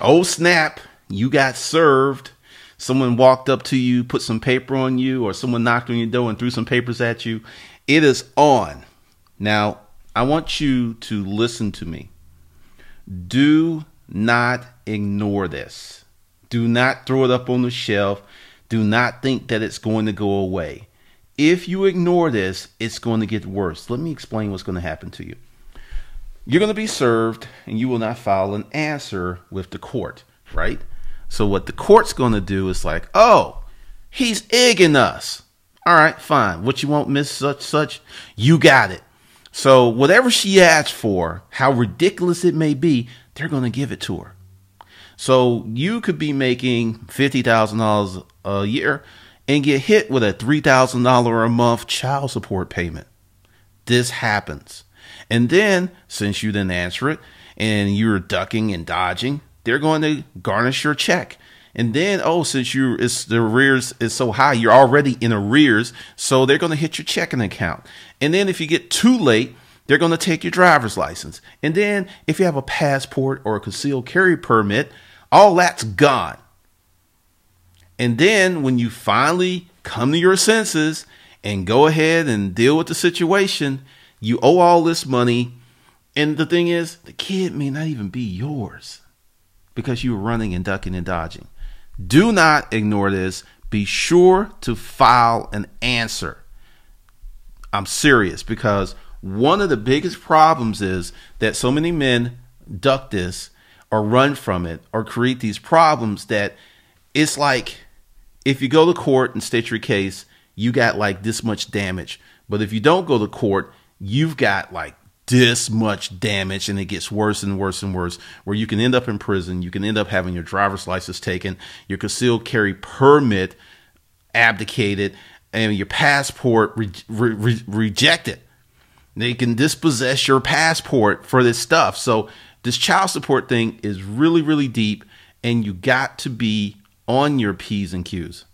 oh snap, you got served. Someone walked up to you, put some paper on you, or someone knocked on your door and threw some papers at you. It is on. Now, I want you to listen to me. Do not ignore this. Do not throw it up on the shelf. Do not think that it's going to go away. If you ignore this, it's going to get worse. Let me explain what's going to happen to you. You're going to be served and you will not file an answer with the court, right? So, what the court's going to do is like, oh, he's egging us. All right, fine. What you want, Miss Such Such? You got it. So, whatever she asks for, how ridiculous it may be, they're going to give it to her. So, you could be making $50,000 a year and get hit with a $3,000 a month child support payment. This happens. And then, since you didn't answer it and you're ducking and dodging, they're going to garnish your check. And then, oh, since you it's the arrears is so high, you're already in arrears, so they're going to hit your checking account. And then if you get too late, they're going to take your driver's license. And then if you have a passport or a concealed carry permit, all that's gone. And then when you finally come to your senses and go ahead and deal with the situation, you owe all this money. And the thing is, the kid may not even be yours because you were running and ducking and dodging. Do not ignore this. Be sure to file an answer. I'm serious because one of the biggest problems is that so many men duck this or run from it or create these problems that it's like if you go to court and state your case, you got like this much damage. But if you don't go to court, you've got like this much damage and it gets worse and worse and worse where you can end up in prison you can end up having your driver's license taken your concealed carry permit abdicated and your passport re- re- rejected. They can dispossess your passport for this stuff. So this child support thing is really really deep and you got to be on your p's and q's